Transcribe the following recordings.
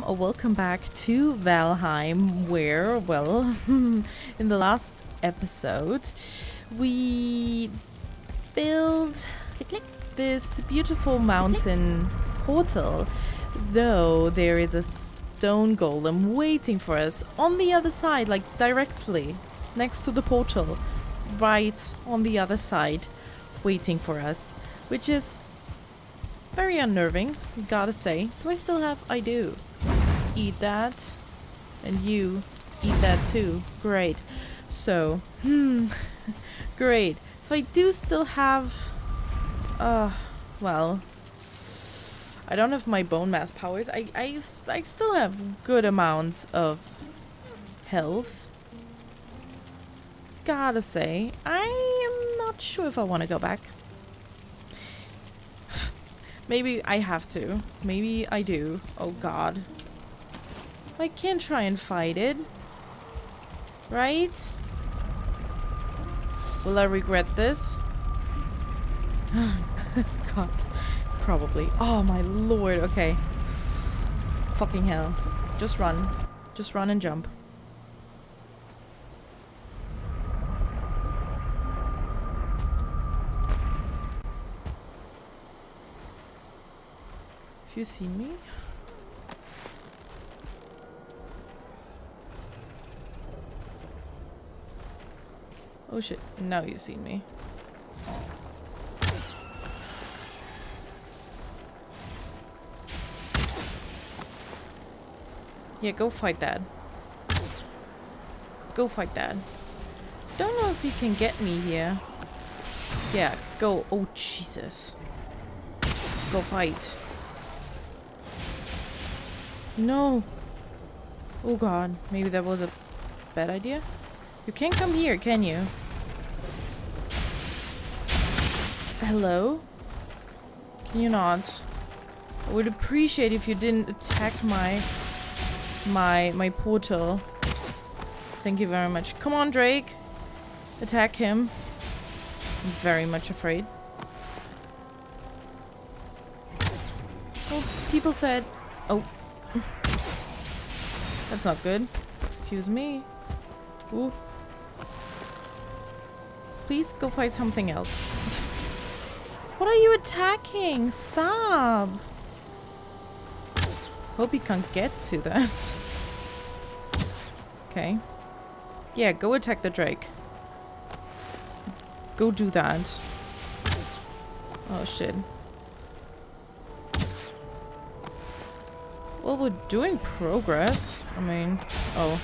welcome or welcome back to Valheim, where, well, in the last episode, we built this beautiful mountain portal, though there is a stone golem waiting for us on the other side, like directly next to the portal, right on the other side, waiting for us, which is very unnerving, gotta say. Do I still have? I do. Eat that. And you eat that too. Great. So, hmm. Great. So I do still have... Uh, well... I don't have my Bonemass powers. I, I, I still have good amounts of health. Gotta say, I am not sure if I want to go back. Maybe I have to. Maybe I do. Oh god. I can try and fight it. Right? Will I regret this? god. Probably. Oh my lord. Okay. Fucking hell. Just run. Just run and jump. Have you seen me? Oh shit, now you've seen me. Yeah, go fight that. Go fight that. Don't know if he can get me here. Yeah, go. Oh, Jesus. Go fight. No. Oh god, maybe that was a bad idea? You can't come here, can you? Hello? Can you not? I would appreciate if you didn't attack my my my portal. Thank you very much. Come on, Drake. Attack him. I'm very much afraid. Oh, people said... Oh, that's not good. Excuse me. Ooh. Please go fight something else. what are you attacking? Stop. Hope he can't get to that. okay. Yeah, go attack the Drake. Go do that. Oh shit. Well, we're doing progress. I mean, oh.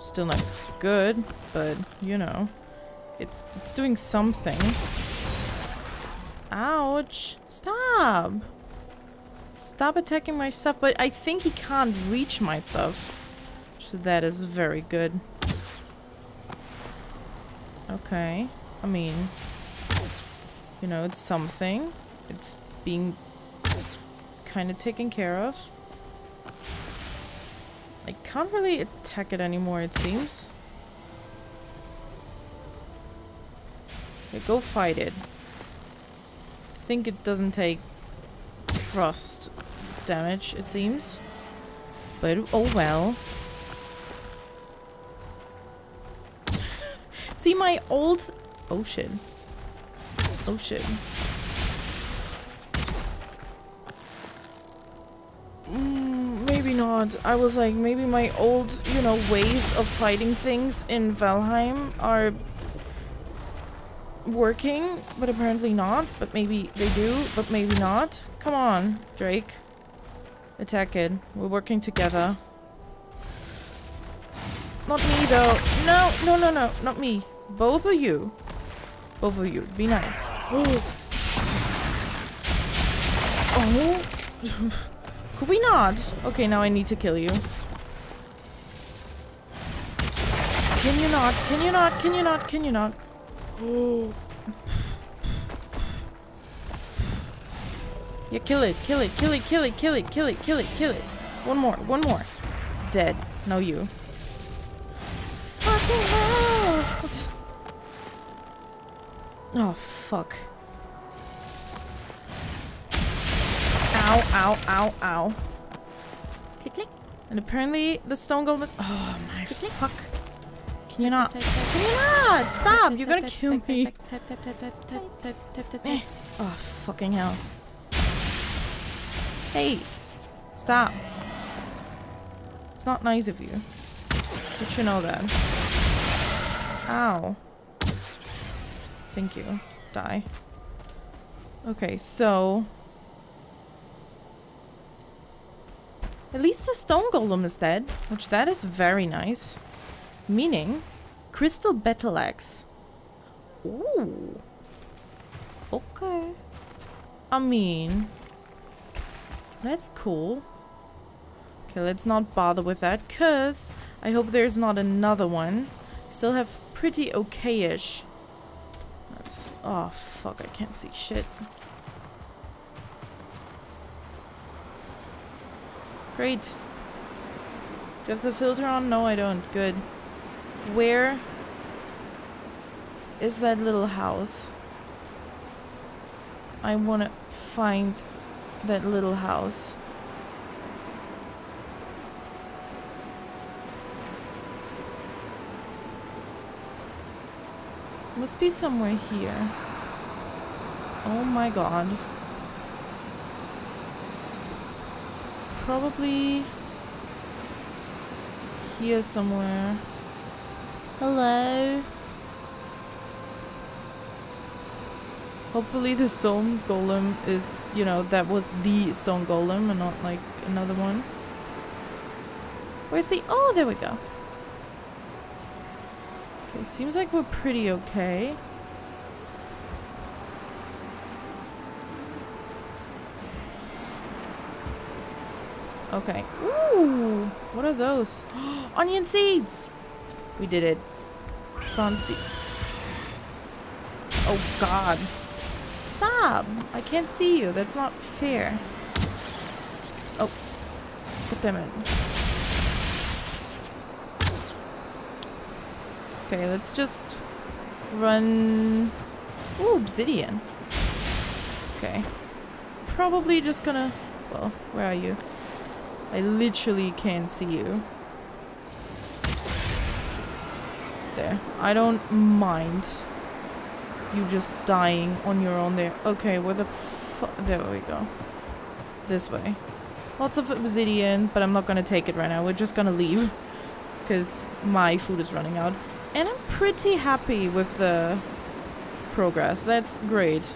Still not good, but, you know. It's, it's doing something. Ouch. Stop. Stop attacking my stuff, but I think he can't reach my stuff. So that is very good. Okay. I mean, you know, it's something. It's being kind of taken care of. I can't really attack it anymore, it seems. Go fight it. I think it doesn't take frost damage, it seems. But, oh well. See my old... Oh shit. Oh shit. Mm, maybe not. I was like, maybe my old, you know, ways of fighting things in Valheim are working, but apparently not. But maybe they do, but maybe not. Come on, Drake. Attack it. We're working together. Not me, though. No, no, no, no. Not me. Both of you. Both of you. Be nice. oh. Could we not? Okay, now I need to kill you. Can you not? Can you not? Can you not? Can you not? Yeah, kill it, kill it, kill it, kill it, kill it, kill it, kill it, kill it. One more, one more. Dead. No you. Fucking hell! Oh, fuck. Ow, ow, ow, ow. Click, click. And apparently the stone golem is... Oh my click, fuck. Can you not? Can you not? Stop! You're gonna kill me. Oh, fucking hell. Hey! Stop. It's not nice of you. You should know that. Ow. Thank you. Die. Okay, so... At least the stone golem is dead, which that is very nice. Meaning, crystal battle axe. Ooh. Okay. I mean, that's cool. Okay, let's not bother with that, cause I hope there's not another one. Still have pretty okayish. That's oh fuck, I can't see shit. Great. Do you have the filter on? No, I don't. Good. Where is that little house? I want to find that little house. Must be somewhere here. Oh my god. Probably here somewhere. Hello? Hopefully the stone golem is, you know, that was the stone golem and not like another one. Where's the... Oh, there we go. Okay, seems like we're pretty okay. Okay. Ooh, what are those? Onion seeds! We did it. Oh god. Stop! I can't see you. That's not fair. Oh. Put them in. Okay, let's just run... Ooh, obsidian. Okay. Probably just gonna... Well, where are you? I literally can't see you. There. I don't mind you just dying on your own there. Okay, where the fu- There we go. This way. Lots of obsidian, but I'm not gonna take it right now. We're just gonna leave. Because my food is running out. And I'm pretty happy with the progress. That's great.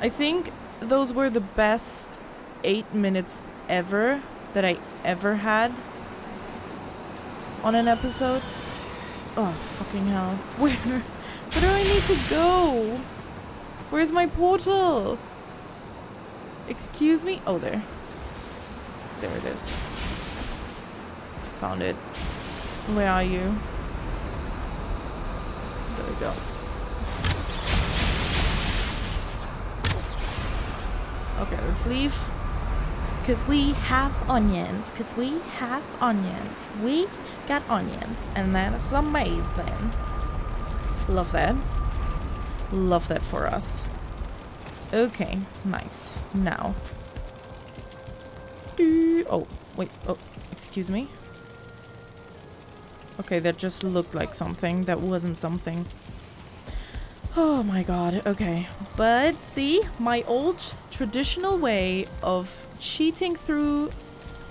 I think those were the best eight minutes ever that I ever had on an episode. Oh, fucking hell. Where? Where do I need to go? Where's my portal? Excuse me? Oh, there. There it is. Found it. Where are you? There we go. Okay, let's leave. Because we have onions. Because we have onions. We got onions. And that is amazing. Love that. Love that for us. Okay, nice. Now. Oh, wait. Oh, excuse me. Okay, that just looked like something. That wasn't something. Oh my god, okay. But see, my old traditional way of cheating through...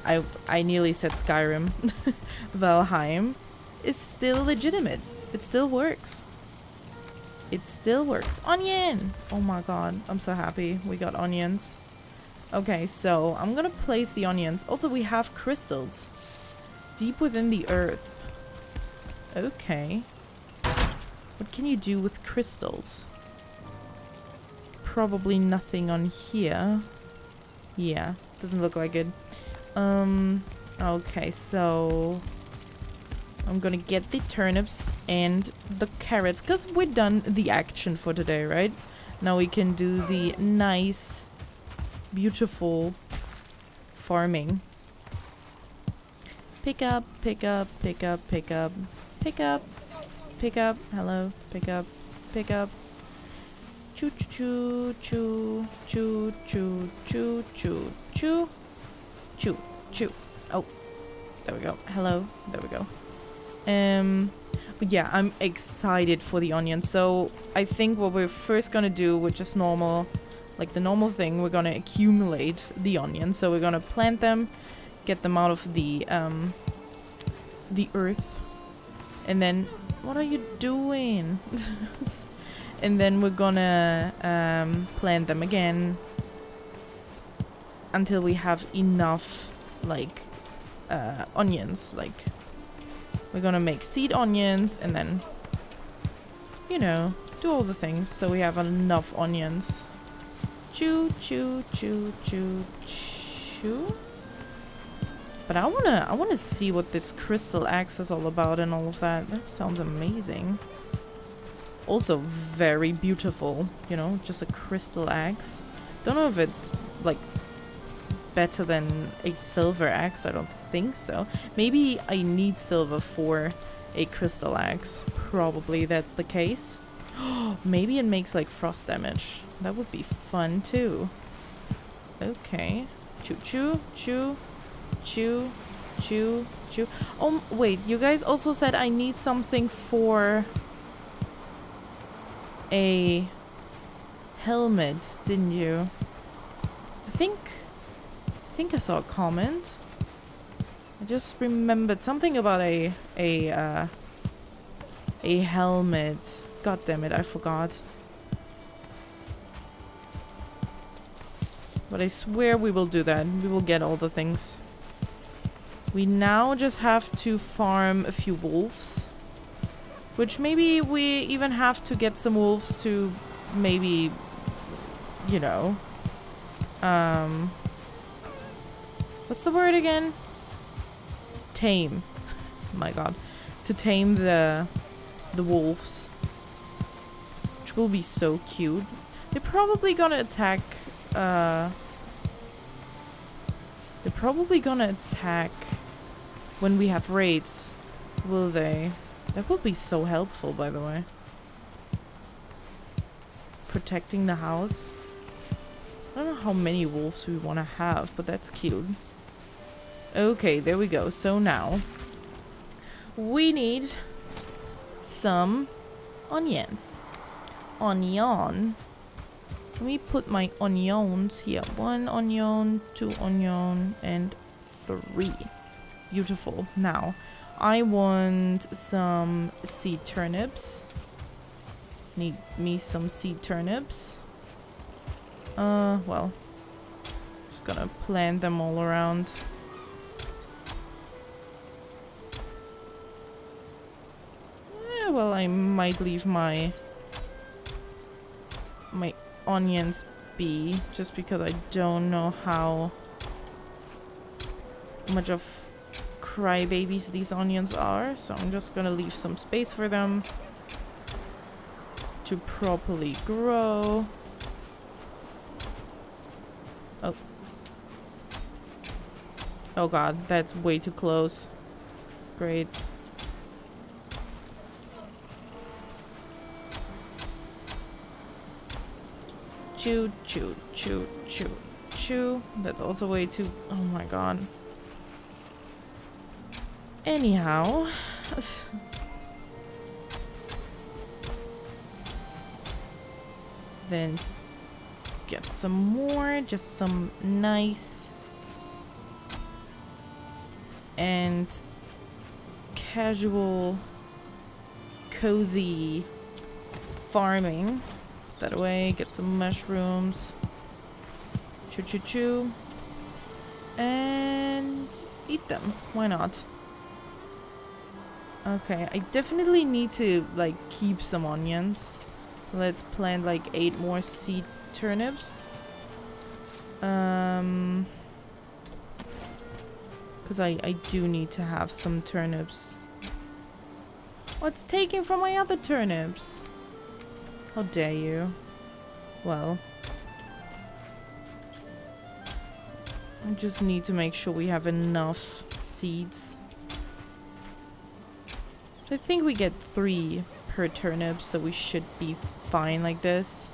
I, I nearly said Skyrim. Valheim is still legitimate. It still works. It still works. Onion! Oh my god, I'm so happy we got onions. Okay, so I'm gonna place the onions. Also, we have crystals. Deep within the earth. Okay. What can you do with crystals? Probably nothing on here. Yeah, doesn't look like it. Um, okay, so... I'm gonna get the turnips and the carrots, because we're done the action for today, right? Now we can do the nice, beautiful farming. Pick up, pick up, pick up, pick up, pick up, pick up, hello, pick up, pick up. Choo choo choo choo choo choo choo choo choo choo Chew. Oh, there we go. Hello. There we go. Um, but yeah, I'm excited for the onions. So I think what we're first gonna do, which is normal, like the normal thing, we're gonna accumulate the onions. So we're gonna plant them, get them out of the um, the earth, and then what are you doing? and then we're gonna um, plant them again until we have enough like uh, onions. Like we're gonna make seed onions and then you know do all the things. So we have enough onions. Chew chew chew chew chew. But I wanna I wanna see what this crystal axe is all about and all of that. That sounds amazing. Also very beautiful, you know, just a crystal axe. Don't know if it's like better than a silver axe, I don't think so. Maybe I need silver for a crystal axe. Probably that's the case. Maybe it makes like frost damage. That would be fun too. Okay. Choo choo, choo, choo, choo, choo. Oh, wait, you guys also said I need something for a helmet, didn't you? I think think I saw a comment. I just remembered something about a a uh, a helmet. God damn it, I forgot. But I swear we will do that. We will get all the things. We now just have to farm a few wolves. Which maybe we even have to get some wolves to maybe, you know, um, what's the word again? Tame. My god. To tame the, the wolves. Which will be so cute. They're probably gonna attack, uh, they're probably gonna attack when we have raids, will they? That would be so helpful, by the way. Protecting the house. I don't know how many wolves we want to have, but that's cute. Okay, there we go. So now, we need some onions. Onion. Let me put my onions here. One onion, two onion, and three. Beautiful. Now, I want some seed turnips. Need me some seed turnips. Uh, well. Just gonna plant them all around. Well, I might leave my my onions be just because I don't know how much of crybabies these onions are, so I'm just gonna leave some space for them to properly grow. Oh. Oh god, that's way too close. Great. Chew, chew, chew, chew, chew. That's also way too... Oh my god. Anyhow. then get some more, just some nice and casual, cozy farming. That away, get some mushrooms. Choo choo choo. And eat them. Why not? Okay, I definitely need to, like, keep some onions. So let's plant, like, eight more seed turnips. Um... Because I, I do need to have some turnips. What's taking from my other turnips? How dare you? Well... I just need to make sure we have enough seeds. I think we get three per turnip, so we should be fine like this.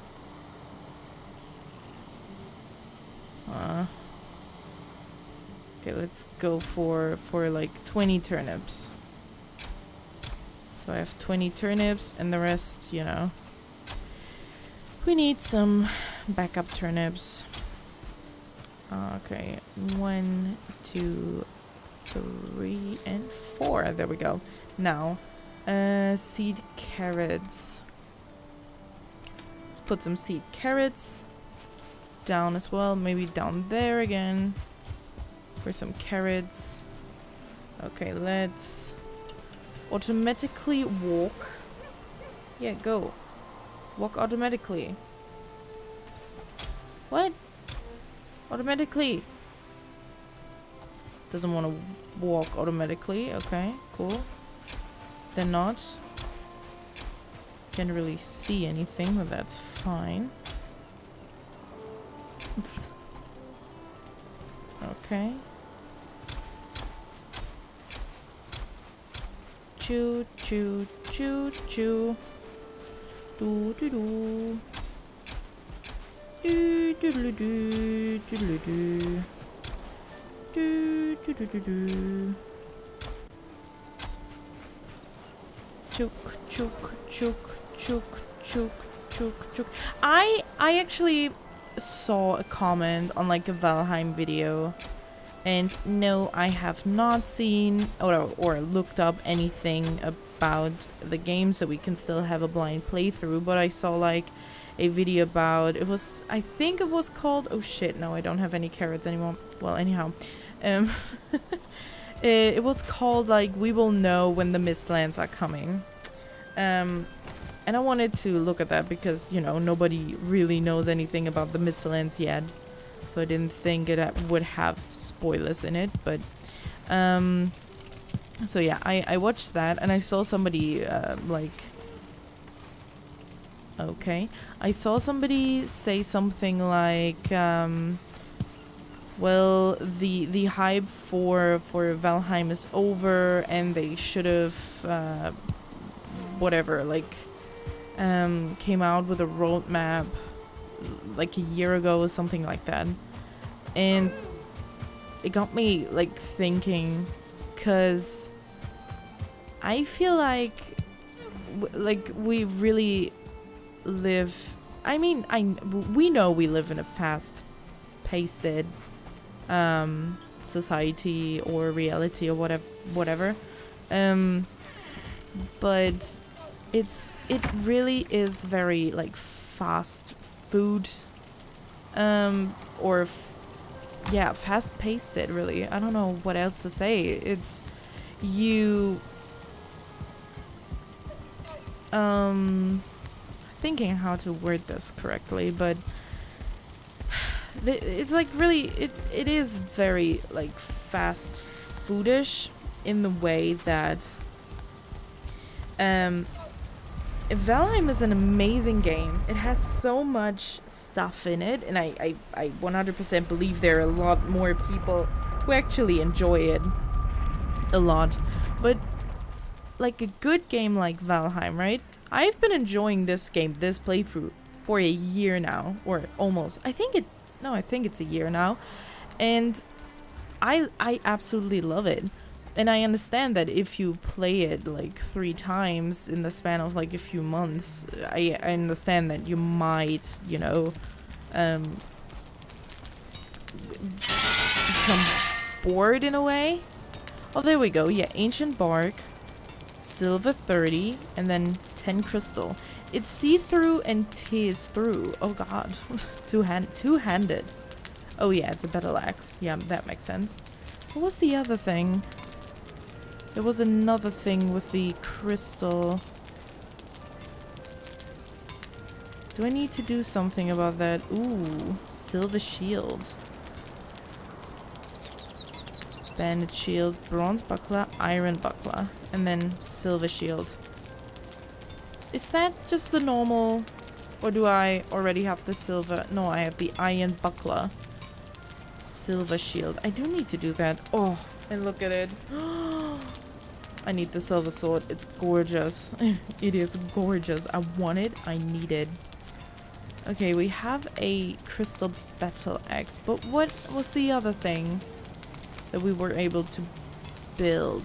Uh, Okay, let's go for for like 20 turnips. So I have 20 turnips and the rest, you know. We need some backup turnips. Okay, one, two, three, and four. There we go. Now, uh, seed carrots. Let's put some seed carrots down as well. Maybe down there again for some carrots. Okay, let's automatically walk. Yeah, go. Walk automatically. What? Automatically. Doesn't want to walk automatically. Okay, cool. Then not. Can't really see anything, but that's fine. okay. Choo choo choo choo. Do do do. Do do do do do do do. Do do do do do. Chook chook chook chook chook chook chook. I I actually saw a comment on like a Valheim video and no, I have not seen or, or looked up anything about the game, so we can still have a blind playthrough. But I saw like a video about it was I think it was called oh shit no I don't have any carrots anymore. Well anyhow, um, it, it was called like we will know when the mistlands are coming. Um, and I wanted to look at that because you know nobody really knows anything about the mistlands yet so I didn't think it would have spoilers in it, but um, so yeah, I, I watched that and I saw somebody uh, like okay, I saw somebody say something like um, well the the hype for for Valheim is over and they should have uh, whatever like um, came out with a roadmap like a year ago or something like that. And it got me like thinking because I feel like like we really live I mean I we know we live in a fast paced um society or reality or whatever whatever um but it's it really is very like fast food um or yeah, fast paced really. I don't know what else to say. It's you um thinking how to word this correctly, but it's like really it it is very like fast foodish in the way that um Valheim is an amazing game. It has so much stuff in it, and I, I, I 100% believe there are a lot more people who actually enjoy it a lot. But, like a good game like Valheim, right? I've been enjoying this game, this playthrough, for a year now, or almost. I think it, no, I think it's a year now. And I, I absolutely love it and I understand that if you play it like three times in the span of like a few months, I, I understand that you might, you know, um, become bored in a way. Oh, there we go. Yeah, ancient bark, silver 30, and then 10 crystal. It's see-through and tears through. Oh god. two hand two-handed. Oh yeah, it's a battle axe. Yeah, that makes sense. What was the other thing? There was another thing with the crystal. Do I need to do something about that? Ooh, silver shield. Bandit shield, bronze buckler, iron buckler, and then silver shield. Is that just the normal, or do I already have the silver? No, I have the iron buckler. Silver shield. I do need to do that. Oh, and look at it. I need the silver sword. It's gorgeous. it is gorgeous. I want it. I need it. Okay, we have a crystal battle axe, but what was the other thing? That we were able to build,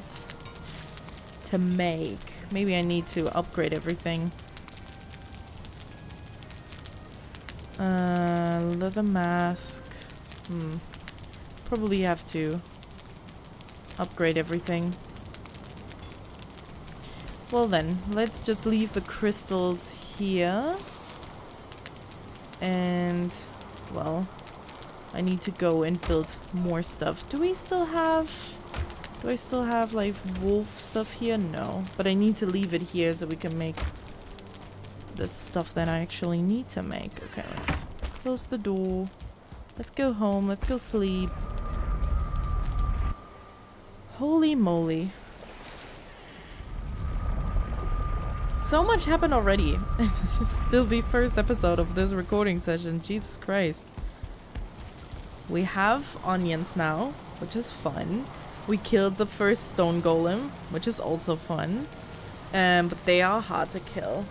to make. Maybe I need to upgrade everything. Uh, leather mask. Hmm. Probably have to upgrade everything. Well then, let's just leave the crystals here. And, well, I need to go and build more stuff. Do we still have... Do I still have, like, wolf stuff here? No. But I need to leave it here so we can make the stuff that I actually need to make. Okay, let's close the door. Let's go home. Let's go sleep. Holy moly. So much happened already. this is still the first episode of this recording session. Jesus Christ. We have onions now, which is fun. We killed the first stone golem, which is also fun. Um, but they are hard to kill.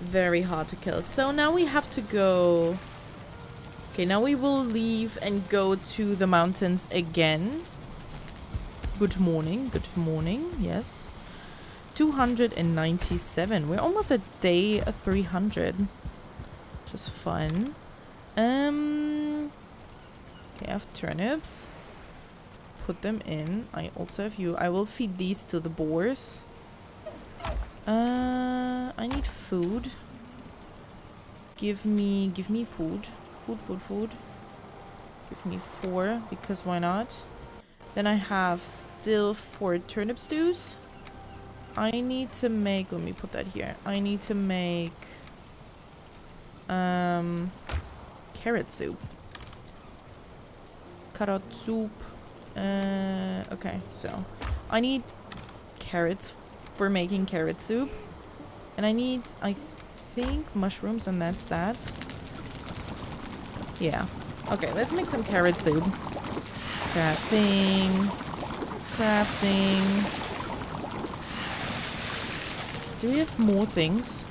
Very hard to kill. So now we have to go... Okay, now we will leave and go to the mountains again. Good morning, good morning, yes. 297. We're almost at day 300. Just fun. Um, I have turnips. Let's put them in. I also have you. I will feed these to the boars. Uh, I need food. Give me, give me food. Food, food, food. Give me four, because why not? Then I have still four turnip stews. I need to make, let me put that here. I need to make um, carrot soup. Carrot soup. Uh, okay, so I need carrots for making carrot soup. And I need, I think, mushrooms and that's that. Yeah. Okay, let's make some carrot soup. Crafting. Crafting. Do we have more things?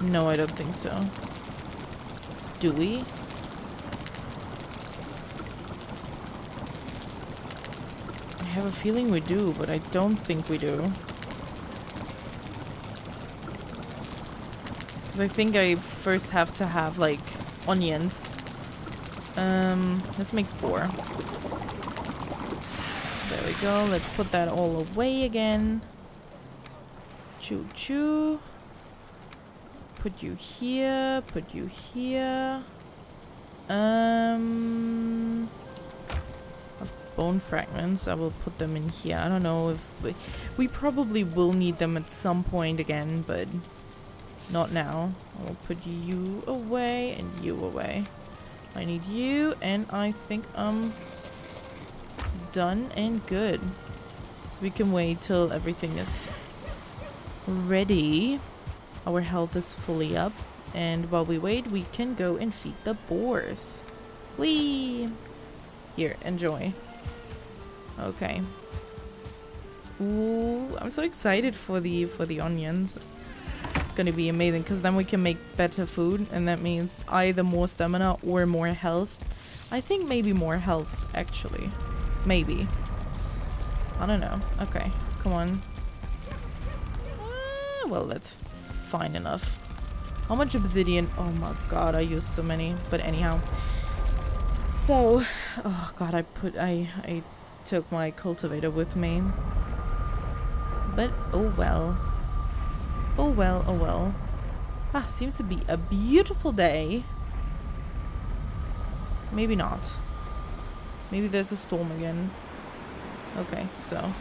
No, I don't think so. Do we? Have a feeling we do, but I don't think we do. Because I think I first have to have, like, onions. Um, let's make four. There we go. Let's put that all away again. Choo choo. Put you here. Put you here. Um, bone fragments. I will put them in here. I don't know if we, we probably will need them at some point again, but not now. I will put you away and you away. I need you, and I think I'm done and good. So we can wait till everything is ready. Our health is fully up. And while we wait, we can go and feed the boars. Whee! Here, enjoy. Okay. Ooh, I'm so excited for the for the onions. It's gonna be amazing because then we can make better food and that means either more stamina or more health. I think maybe more health actually. Maybe. I don't know. Okay, come on ah, well, that's fine enough. How much obsidian? Oh my god, I used so many. But anyhow. So, oh god, I put, I, I took my cultivator with me. But, oh well. Oh well, oh well. Ah, seems to be a beautiful day. Maybe not. Maybe there's a storm again. Okay, so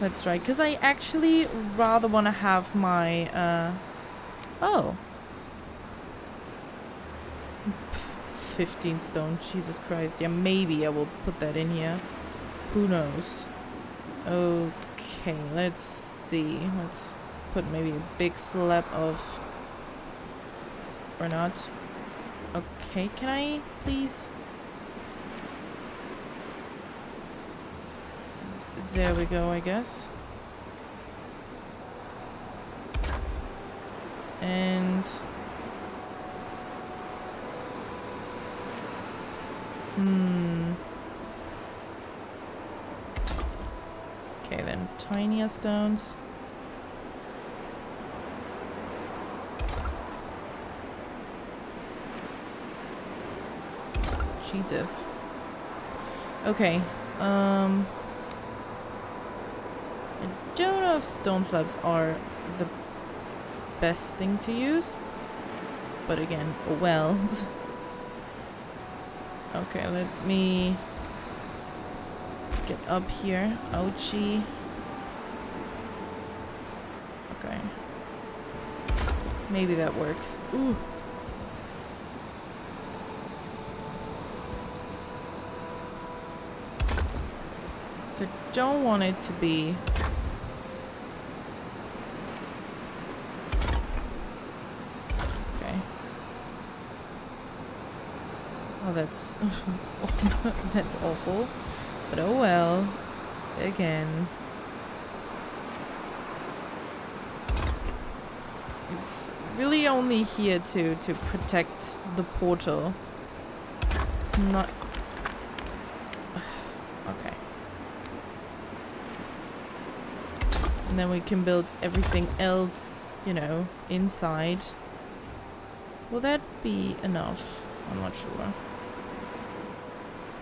Let's try. Because I actually rather want to have my... Uh... Oh. 15 stone. Jesus Christ. Yeah, maybe I will put that in here. Who knows? Okay, let's see. Let's put maybe a big slab of... Or not. Okay, can I please... There we go, I guess. And... Hmm. Okay, then tinier stones. Jesus. Okay. Um. I don't know if stone slabs are the best thing to use. But again, well. okay, let me get up here. Ouchie. Okay. Maybe that works. Ooh. So don't want it to be Okay. Oh, that's that's awful. But oh well. Again. It's really only here to to protect the portal. It's not Okay. And then we can build everything else, you know, inside. Will that be enough? I'm not sure.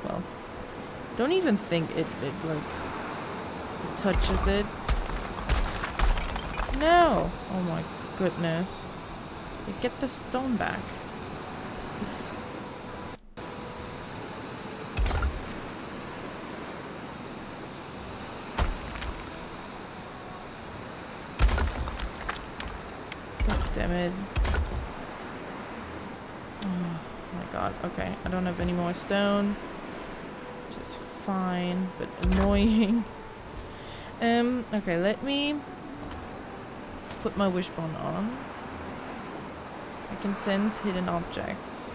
Well, don't even think it, it like, it touches it. No! Oh my goodness. Get the stone back. This damn it. Oh my god. Okay, I don't have any more stone. Which is fine, but annoying. um, okay, let me put my wishbone on. I can sense hidden objects.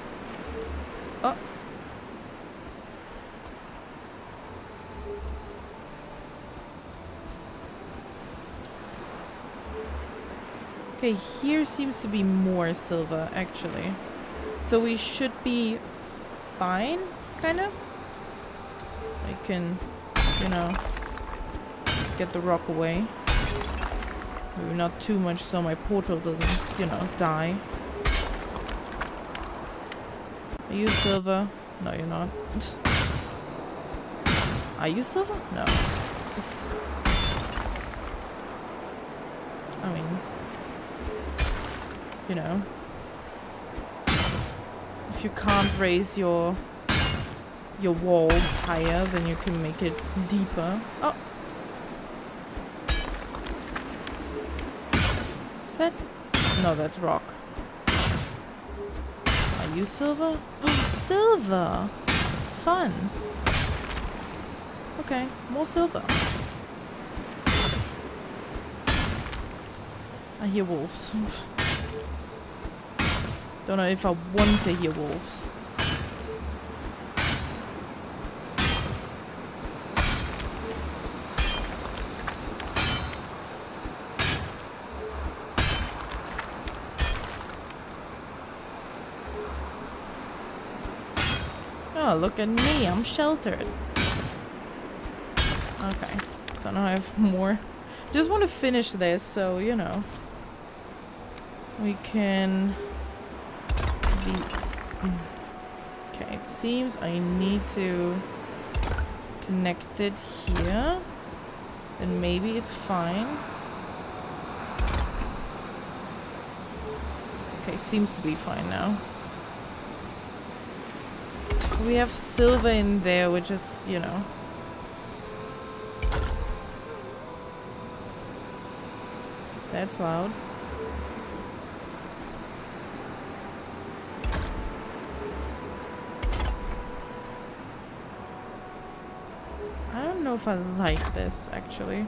Oh! Okay, here seems to be more silver, actually. So we should be fine, kind of. Can, you know, get the rock away. Maybe not too much so my portal doesn't, you know, die. Are you silver? No, you're not. Are you silver? No. It's I mean, you know, if you can't raise your your walls higher, then you can make it deeper. Oh. Is that? No, that's rock. Are you silver? silver! Fun. Okay, more silver. I hear wolves. Don't know if I want to hear wolves. Oh, look at me. I'm sheltered. Okay. So now I have more. Just want to finish this, so, you know. We can... Be... Okay, it seems I need to connect it here. Then maybe it's fine. Okay, seems to be fine now. We have silver in there, which is, you know... That's loud. I don't know if I like this, actually.